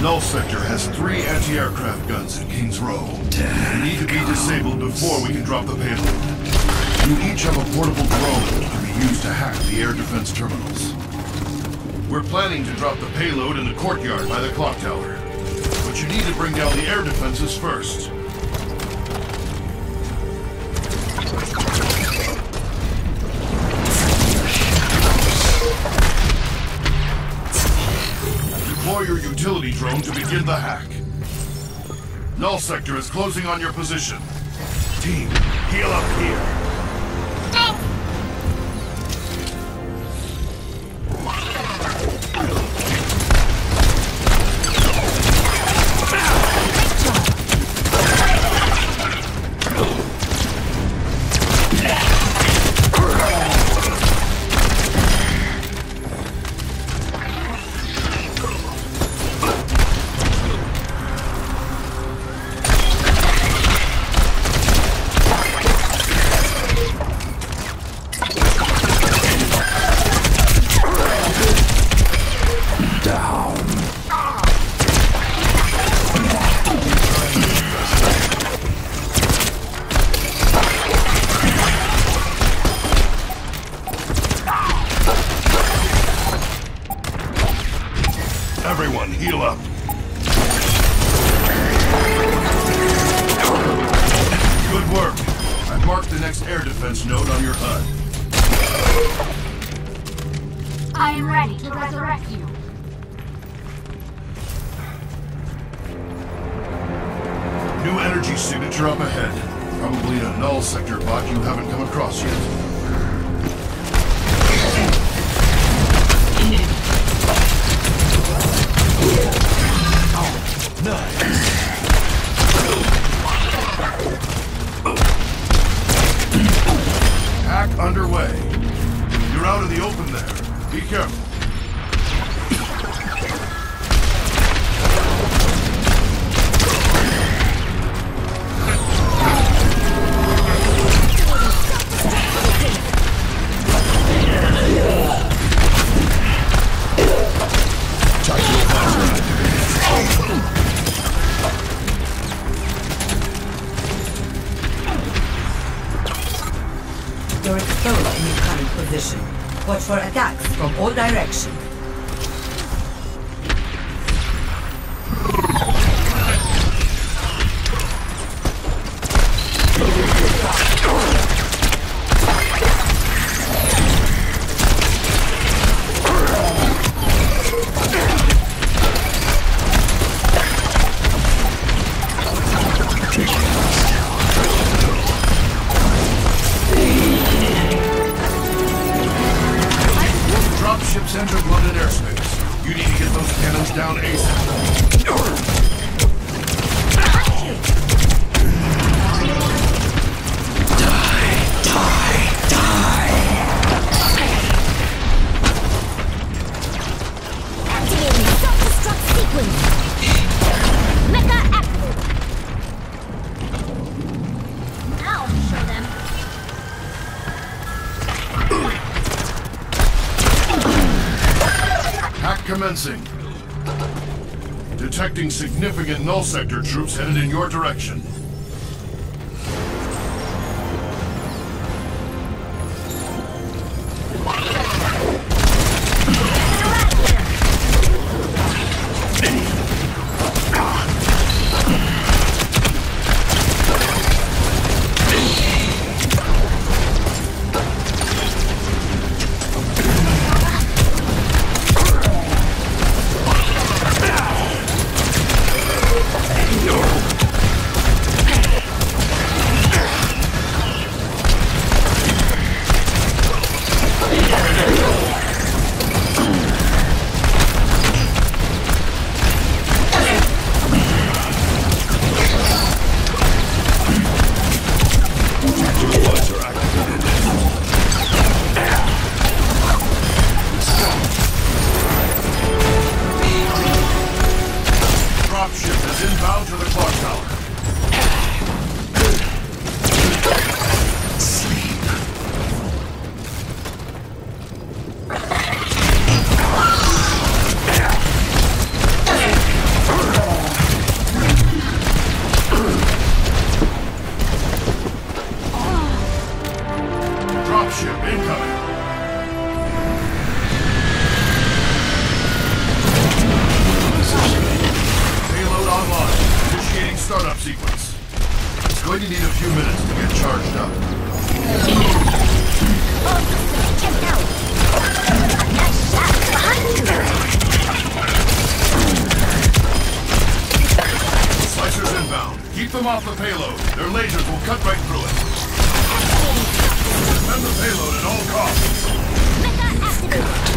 Null Sector has three anti-aircraft guns in King's Row. They need to be disabled before we can drop the payload. You each have a portable drone that can be used to hack the air defense terminals. We're planning to drop the payload in the courtyard by the clock tower. But you need to bring down the air defenses first. Utility drone to begin the hack. Null Sector is closing on your position. Team, heal up here. To you. New energy signature up ahead. Probably a null sector bot you haven't come across yet. Hack underway. You're out in the open there. Be careful. You're exposed in your current position. Watch for attacks from all directions. Dropships entered London airspace. You need to get those cannons down ASAP. Activating self-destruct commencing. Detecting significant null sector troops headed in your direction. Going to need a few minutes to get charged up. Slicers inbound. Keep them off the payload. Their lasers will cut right through it. Defend the payload at all costs. Mega activated.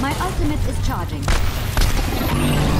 My ultimate is charging.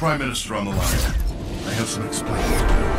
Prime Minister on the line. I have some explaining to do.